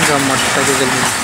Hocam maçta güzel bir